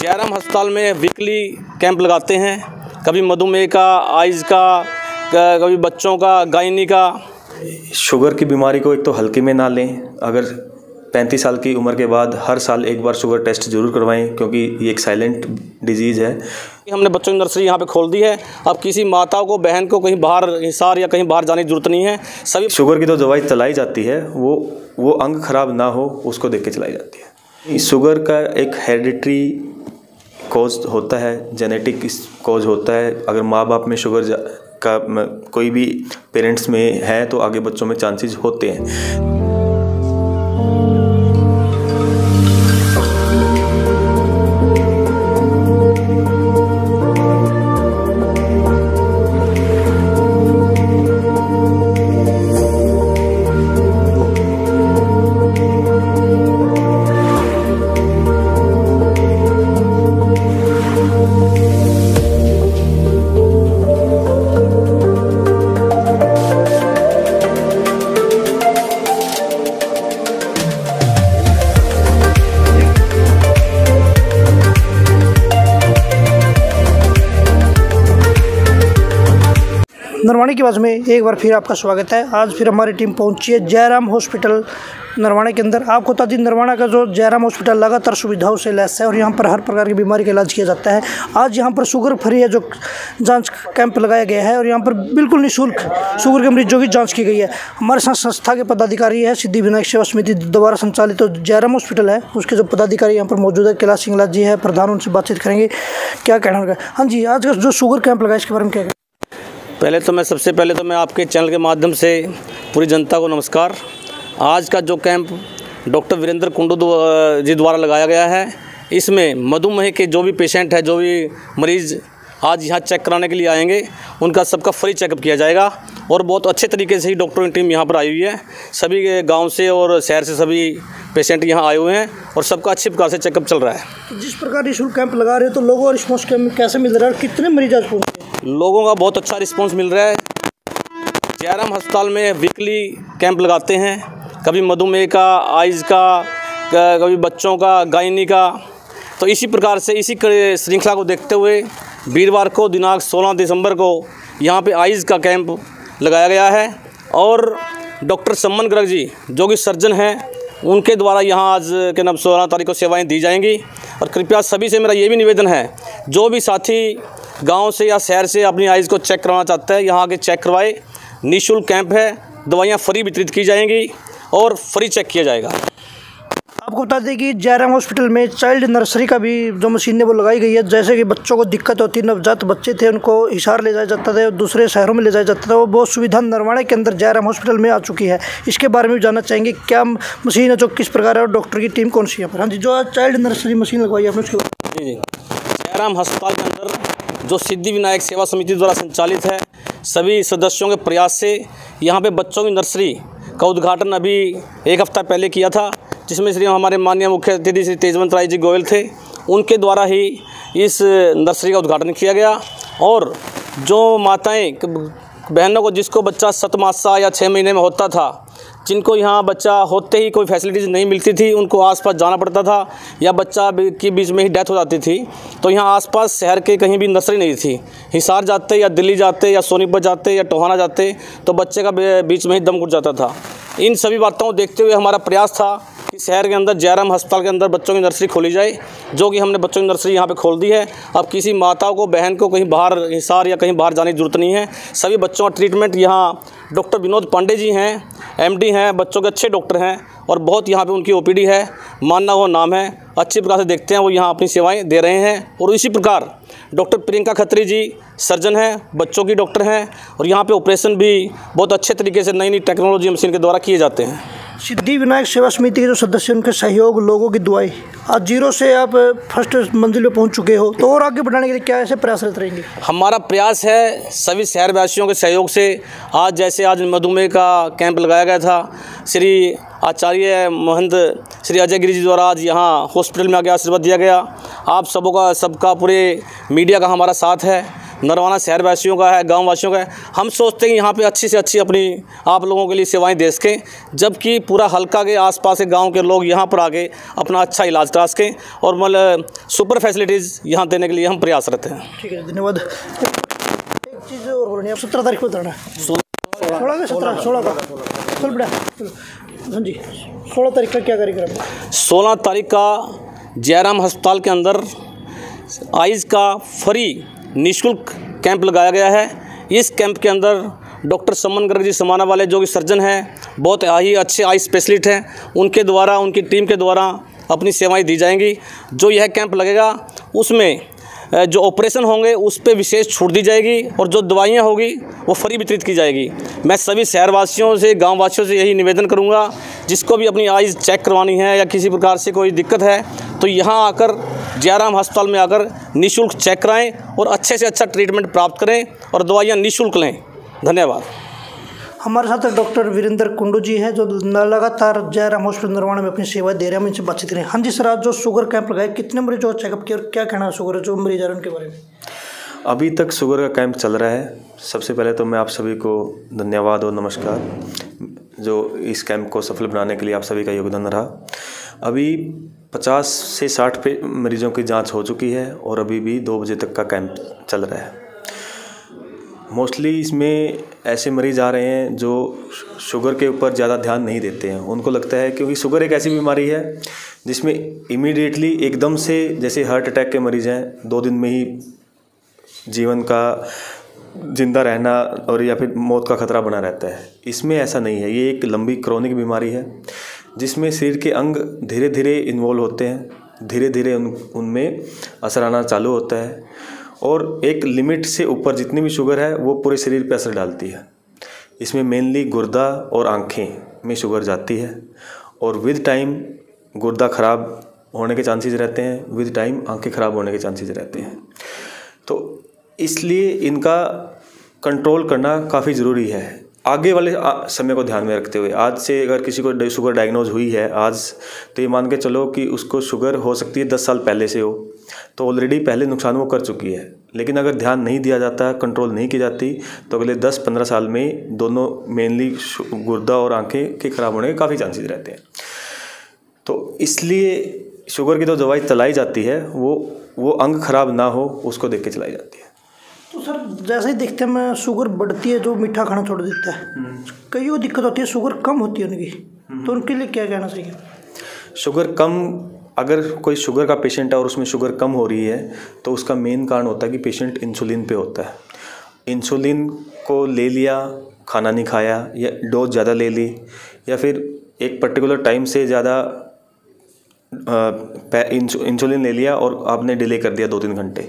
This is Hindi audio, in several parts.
जयराम अस्पताल में वीकली कैंप लगाते हैं। कभी मधुमेह का आइज़ का कभी बच्चों का गायनी का। शुगर की बीमारी को एक तो हल्के में ना लें। अगर पैंतीस साल की उम्र के बाद हर साल एक बार शुगर टेस्ट ज़रूर करवाएँ क्योंकि ये एक साइलेंट डिज़ीज़ है। हमने बच्चों की नर्सरी यहाँ पे खोल दी है। अब किसी माता को बहन को कहीं बाहर हिसार या कहीं बाहर जाने की ज़रूरत नहीं है। सभी शुगर की तो दवाई चलाई जाती है वो वो अंग खराब ना हो उसको देख के चलाई जाती है। शुगर का एक हेरिडिटरी कॉज होता है जेनेटिक कोज होता है। अगर माँ बाप में शुगर का कोई भी पेरेंट्स में है तो आगे बच्चों में चांसेस होते हैं। नरवाणी की आवाज़ में एक बार फिर आपका स्वागत है। आज फिर हमारी टीम पहुँची है जयराम हॉस्पिटल नरवाणा के अंदर। आपको बता दी नरवाणा का जो जयराम हॉस्पिटल लगातार सुविधाओं से लैस है और यहाँ पर हर प्रकार की बीमारी का इलाज किया जाता है। आज यहाँ पर शुगर फ्री है जो जाँच कैंप लगाया गया है और यहाँ पर बिल्कुल निःशुल्क शुगर के मरीजों की जाँच की गई है। हमारे साथ संस्था के पदाधिकारी है सिद्धि विनायक सेवा समिति द्वारा संचालित जो जयराम हॉस्पिटल है। उसके जो पदाधिकारी यहाँ पर मौजूद है, कैलाश सिंगला जी है, प्रधान उनसे बातचीत करेंगे। क्या कहना होगा? हाँ जी, आज का जो शुगर कैंप लगा इसके बारे में क्या? पहले तो मैं, सबसे पहले तो मैं आपके चैनल के माध्यम से पूरी जनता को नमस्कार। आज का जो कैंप डॉक्टर वीरेंद्र कुंडू जी द्वारा लगाया गया है, इसमें मधुमेह के जो भी पेशेंट है, जो भी मरीज़ आज यहाँ चेक कराने के लिए आएँगे, उनका सबका फ्री चेकअप किया जाएगा और बहुत अच्छे तरीके से ही डॉक्टरों की टीम यहाँ पर आई हुई है। सभी गाँव से और शहर से सभी पेशेंट यहाँ आए हुए हैं और सबका अच्छी प्रकार से चेकअप चल रहा है। जिस प्रकार निःशुल्क कैंप लगा रहे हो तो लोगों को रिस्पॉन्स कैसे मिल रहा है और कितने मरीज़ आज पहुँचे लोगों का बहुत अच्छा रिस्पांस मिल रहा है। जयराम अस्पताल में वीकली कैंप लगाते हैं। कभी मधुमेह का आइज़ का कभी बच्चों का, गायनी का। तो इसी प्रकार से इसी श्रृंखला को देखते हुए वीरवार को दिनांक 16 दिसंबर को यहाँ पे आइज़ का कैंप लगाया गया है। और डॉक्टर सम्मन गर्ग जी, जो कि सर्जन हैं, उनके द्वारा यहाँ आज के नाम सोलह तारीख को सेवाएँ दी जाएँगी। और कृपया सभी से मेरा ये भी निवेदन है, जो भी साथी गाँव से या शहर से अपनी आइज़ को चेक करवाना चाहता है। यहाँ आके चेक करवाए। निःशुल्क कैंप है। दवाइयाँ फ्री वितरित की जाएँगी और फ्री चेक किया जाएगा। आपको बता दें कि जयराम हॉस्पिटल में चाइल्ड नर्सरी का भी जो मशीन है वो लगाई गई है। जैसे कि बच्चों को दिक्कत होती नवजात बच्चे थे उनको हिसार ले जाया जाता था और दूसरे शहरों में ले जाया जाता था। वो बहुत सुविधा नरवाणे के अंदर जयराम हॉस्पिटल में आ चुकी है। इसके बारे में भी जानना चाहेंगे क्या मशीन है जो किस प्रकार है और डॉक्टर की टीम कौन सी है? हाँ जी जो चाइल्ड नर्सरी मशीन लगवाई है आपने उसके जी जी। जयराम अस्पताल के अंदर जो सिद्धि विनायक सेवा समिति द्वारा संचालित है, सभी सदस्यों के प्रयास से यहाँ पे बच्चों की नर्सरी का उद्घाटन अभी एक हफ़्ता पहले किया था, जिसमें श्री हमारे माननीय मुख्य अतिथि श्री तेजवंत राय जी गोयल थे। उनके द्वारा ही इस नर्सरी का उद्घाटन किया गया और जो माताएँ, बहनों को जिसको बच्चा सतमासा या छः महीने में होता था जिनको यहाँ बच्चा होते ही कोई फैसिलिटीज़ नहीं मिलती थी, उनको आसपास जाना पड़ता था या बच्चा के बीच में ही डेथ हो जाती थी तो यहाँ आसपास शहर के कहीं भी नर्सरी नहीं थी। हिसार जाते या दिल्ली जाते या सोनीपत जाते या टोहाना जाते तो बच्चे का बीच में ही दम घुट जाता था। इन सभी बातों को देखते हुए हमारा प्रयास था शहर के अंदर, जयराम अस्पताल के अंदर बच्चों की नर्सरी खोली जाए, जो कि हमने बच्चों की नर्सरी यहाँ पे खोल दी है। अब किसी माता को, बहन को कहीं बाहर हिसार या कहीं बाहर जाने की ज़रूरत नहीं है। सभी बच्चों का ट्रीटमेंट यहाँ डॉक्टर विनोद पांडे जी हैं एमडी हैं, बच्चों के अच्छे डॉक्टर हैं और बहुत यहाँ पे उनकी ओपीडी है। मानना वो नाम है। अच्छी प्रकार से देखते हैं, वो यहाँ अपनी सेवाएँ दे रहे हैं। और इसी प्रकार डॉक्टर प्रियंका खत्री जी सर्जन हैं, बच्चों की डॉक्टर हैं और यहाँ पे ऑपरेशन भी बहुत अच्छे तरीके से नई नई टेक्नोलॉजी मशीन के द्वारा किए जाते हैं। सिद्धि विनायक सेवा समिति के जो सदस्य उनके सहयोग, लोगों की दुआई। आज ज़ीरो से आप फ़र्स्ट मंजिल पे पहुँच चुके हो तो और आगे बढ़ाने के लिए क्या ऐसे प्रयासरत रहेंगे? हमारा प्रयास है सभी शहरवासियों के सहयोग से। आज जैसे आज मधुमेह का कैंप लगाया गया था, श्री आचार्य महंत, श्री अजय गिरी जी द्वारा आज यहाँ हॉस्पिटल में आके आशीर्वाद दिया गया। आप सबों का, सबका पूरे मीडिया का हमारा साथ है। नरवाना शहर वासियों का है गाँव वासियों का है। हम सोचते हैं कि यहाँ पे अच्छी से अच्छी अपनी आप लोगों के लिए सेवाएँ दे सकें जबकि पूरा हल्का के आसपास के गाँव के लोग यहाँ पर आके अपना अच्छा इलाज करा सकें और मतलब सुपर फैसिलिटीज़ यहाँ देने के लिए हम प्रयासरत हैं। ठीक है धन्यवाद। एक चीज़ और बोलनी सत्रह तारीख को बताना सोलह का सत्रह सोलह का। चल बेटा हाँ जी सोलह तारीख का क्या कार्यक्रम सोलह तारीख का जयराम अस्पताल के अंदर आइज़ का फ्री निशुल्क कैंप लगाया गया है। इस कैंप के अंदर डॉक्टर समन गर्ग जी समाना वाले जो कि सर्जन हैं, बहुत ही अच्छे आई स्पेशलिस्ट हैं, उनके द्वारा, उनकी टीम के द्वारा अपनी सेवाएँ दी जाएँगी। जो यह कैंप लगेगा, उसमें जो ऑपरेशन होंगे, उस पर विशेष छूट दी जाएगी और जो दवाइयाँ होगी, वो फ्री वितरित की जाएगी। मैं सभी शहरवासियों से गाँव वासियों से यही निवेदन करूँगा, जिसको भी अपनी आइज़ चेक करवानी है या किसी प्रकार से कोई दिक्कत है तो यहाँ आकर जयराम अस्पताल में आकर निःशुल्क चेक कराएँ और अच्छे से अच्छा ट्रीटमेंट प्राप्त करें और दवाइयाँ निःशुल्क लें। धन्यवाद। हमारे साथ डॉक्टर वीरेंद्र कुंडू जी हैं जो लगातार जयराम हॉस्पिटल निर्माण में अपनी सेवा दे रहे हैं। हम इनसे बातचीत करें। हाँ जी सर आज जो शुगर कैंप लगाए कितने मरीजों को चेकअप किया और क्या कहना है शुगर जो मरीज़ आ रहे हैं उनके बारे में? अभी तक शुगर का कैंप चल रहा है। सबसे पहले तो मैं आप सभी को धन्यवाद और नमस्कार। जो इस कैंप को सफल बनाने के लिए आप सभी का योगदान रहा। अभी 50 से 60 पे मरीजों की जाँच हो चुकी है और अभी भी दो बजे तक का कैंप चल रहा है। मोस्टली इसमें ऐसे मरीज़ आ रहे हैं जो शुगर के ऊपर ज़्यादा ध्यान नहीं देते हैं। उनको लगता है क्योंकि शुगर एक ऐसी बीमारी है जिसमें इमीडिएटली एकदम से जैसे हार्ट अटैक के मरीज़ हैं, दो दिन में ही जीवन का ज़िंदा रहना और या फिर मौत का खतरा बना रहता है। इसमें ऐसा नहीं है। ये एक लंबी क्रोनिक बीमारी है। जिसमें शरीर के अंग धीरे धीरे इन्वॉल्व होते हैं धीरे धीरे उन, उनमें असर आना चालू होता है और एक लिमिट से ऊपर जितनी भी शुगर है, वो पूरे शरीर पे असर डालती है। इसमें मेनली गुर्दा और आँखें में शुगर जाती है और विद टाइम गुर्दा ख़राब होने के चांसेस रहते हैं विद टाइम आँखें ख़राब होने के चांसेस रहते हैं। तो इसलिए इनका कंट्रोल करना काफ़ी ज़रूरी है। आगे वाले समय को ध्यान में रखते हुए। आज से अगर किसी को शुगर डायग्नोज हुई है, आज तो ये मान के चलो कि उसको शुगर हो सकती है दस साल पहले से हो। तो ऑलरेडी पहले नुकसान वो कर चुकी है। लेकिन अगर ध्यान नहीं दिया जाता कंट्रोल नहीं की जाती तो अगले दस पंद्रह साल में दोनों मेनली गुर्दा और आँखें के खराब होने के काफ़ी चांसेस रहते हैं। तो इसलिए शुगर की जो तो दवाई चलाई जाती है, वो वो अंग खराब ना हो, उसको देख के चलाई जाती है। जैसे ही देखते हैं मैं शुगर बढ़ती है जो मीठा खाना छोड़ देता है। कई को दिक्कत होती है शुगर कम होती है उनकी। तो उनके लिए क्या कहना चाहिए? शुगर कम अगर कोई शुगर का पेशेंट है और उसमें शुगर कम हो रही है तो उसका मेन कारण होता है कि पेशेंट इंसुलिन पे होता है। इंसुलिन को ले लिया खाना नहीं खाया या डोज ज़्यादा ले ली या फिर एक पर्टिकुलर टाइम से ज़्यादा इंसुलिन ले लिया और आपने डिले कर दिया दो तीन घंटे।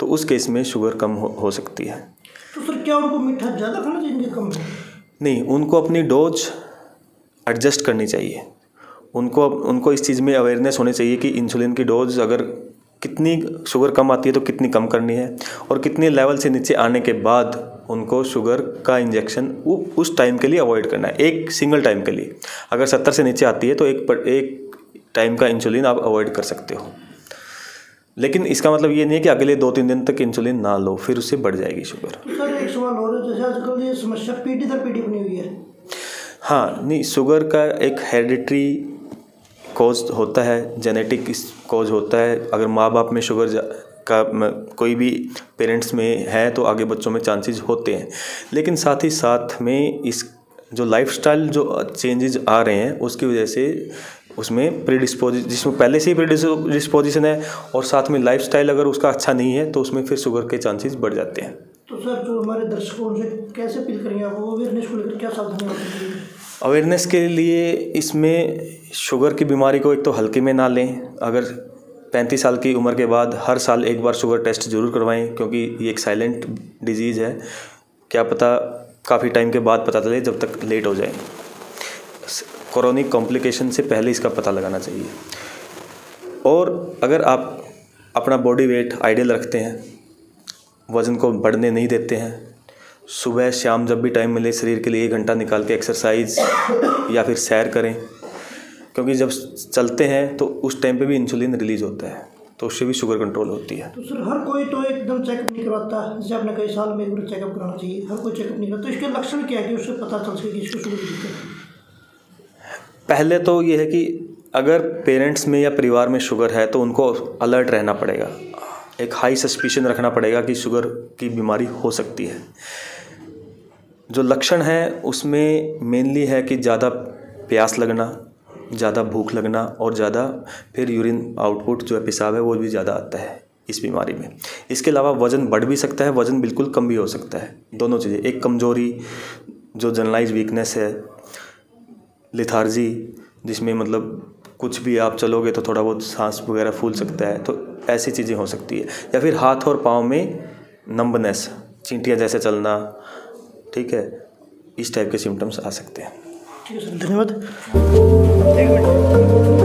तो उस केस में शुगर कम हो, हो सकती है। तो सर क्या उनको मीठा ज़्यादा खाना चाहिए कम? नहीं उनको अपनी डोज एडजस्ट करनी चाहिए। उनको उनको इस चीज़ में अवेयरनेस होनी चाहिए कि इंसुलिन की डोज अगर कितनी शुगर कम आती है तो कितनी कम करनी है और कितने लेवल से नीचे आने के बाद उनको शुगर का इंजेक्शन उस टाइम के लिए अवॉइड करना है। एक सिंगल टाइम के लिए। अगर सत्तर से नीचे आती है तो एक पर, एक टाइम का इंसुलिन आप अवॉइड कर सकते हो। लेकिन इसका मतलब ये नहीं है कि अगले दो तीन दिन तक इंसुलिन ना लो फिर उससे बढ़ जाएगी शुगर सर एक सवाल और जैसे आजकल ये समस्या पीढ़ी दर पीढ़ी बनी हुई है। हाँ नहीं शुगर का एक हेरिडिटरी कॉज होता है जेनेटिक कॉज होता है। अगर माँ बाप में शुगर का कोई भी पेरेंट्स में है तो आगे बच्चों में चांसेस होते हैं। लेकिन साथ ही साथ में इस जो लाइफस्टाइल जो चेंजेस आ रहे हैं उसकी वजह से उसमें प्रीडिस्पोज जिसमें पहले से ही प्रीडिस्पोजिशन है और साथ में लाइफस्टाइल अगर उसका अच्छा नहीं है तो उसमें फिर शुगर के चांसेस बढ़ जाते हैं। तो सर जो हमारे दर्शकों उनसे कैसे अपील करेंगे आप? अवेयरनेस को लेकर क्या सावधानी अवेयरनेस के लिए इसमें शुगर की बीमारी को एक तो हल्के में ना लें। अगर 35 साल की उम्र के बाद हर साल एक बार शुगर टेस्ट ज़रूर करवाएँ क्योंकि ये एक साइलेंट डिज़ीज़ है। क्या पता काफ़ी टाइम के बाद पता चले जब तक लेट हो जाए। क्रोनिक कॉम्प्लिकेशन से पहले इसका पता लगाना चाहिए। और अगर आप अपना बॉडी वेट आइडियल रखते हैं, वज़न को बढ़ने नहीं देते हैं, सुबह शाम जब भी टाइम मिले शरीर के लिए एक घंटा निकाल के एक्सरसाइज या फिर सैर करें, क्योंकि जब चलते हैं तो उस टाइम पे भी इंसुलिन रिलीज़ होता है तो उससे भी शुगर कंट्रोल होती है। तो सर, हर कोई तो एकदम चेकअप नहीं करवाता, जैसे आपने कई साल में एक बार चेकअप कराना चाहिए, हर कोई चेकअप नहीं करता तो इसके लक्षण क्या है कि उससे पता चल सके कि इसको शुगर पहले तो ये है कि अगर पेरेंट्स में या परिवार में शुगर है तो उनको अलर्ट रहना पड़ेगा। एक हाई सस्पिशन रखना पड़ेगा कि शुगर की बीमारी हो सकती है। जो लक्षण है, उसमें मेनली है कि ज़्यादा प्यास लगना, ज़्यादा भूख लगना और ज़्यादा फिर यूरिन आउटपुट जो है पेशाब है, वो भी ज़्यादा आता है इस बीमारी में। इसके अलावा वज़न बढ़ भी सकता है, वज़न बिल्कुल कम भी हो सकता है। दोनों चीज़ें, एक कमज़ोरी, जो जनरलाइज वीकनेस है लिथार्जी जिसमें मतलब कुछ भी आप चलोगे तो थोड़ा बहुत सांस वगैरह फूल सकता है तो ऐसी चीज़ें हो सकती है। या फिर हाथ और पाँव में नंबनेस चींटियाँ जैसे चलना ठीक है इस टाइप के सिम्टम्स आ सकते हैं। ठीक है सर धन्यवाद। एक मिनट।